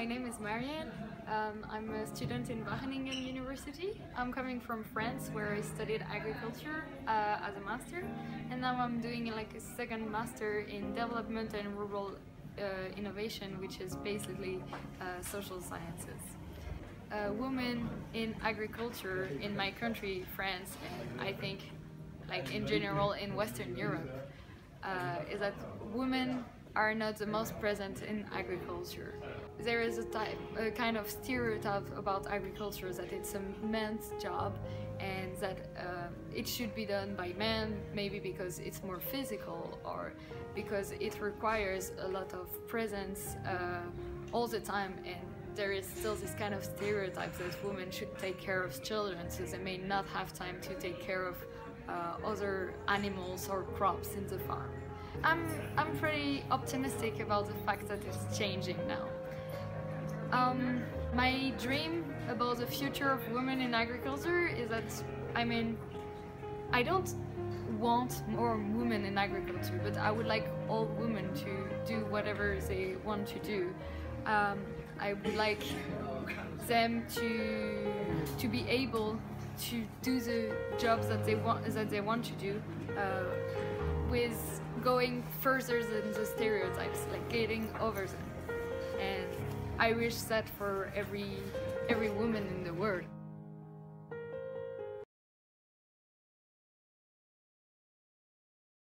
my name is Marion. Um, I'm a student in Wageningen University. I'm coming from France where I studied agriculture uh, as a master and now I'm doing like a second master in development and rural uh, innovation which is basically uh, social sciences. Women in agriculture in my country, France, and I think like in general in Western Europe, uh, is that women are not the most present in agriculture. There is a, type, a kind of stereotype about agriculture that it's a man's job and that uh, it should be done by men, maybe because it's more physical or because it requires a lot of presence uh, all the time and there is still this kind of stereotype that women should take care of children so they may not have time to take care of uh, other animals or crops in the farm. I'm, I'm pretty optimistic about the fact that it's changing now. Um, my dream about the future of women in agriculture is that, I mean, I don't want more women in agriculture, but I would like all women to do whatever they want to do. Um, I would like them to to be able to do the jobs that they want that they want to do uh, with going further than the stereotypes, like getting over them. And I wish that for every every woman in the world.